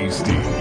tasty.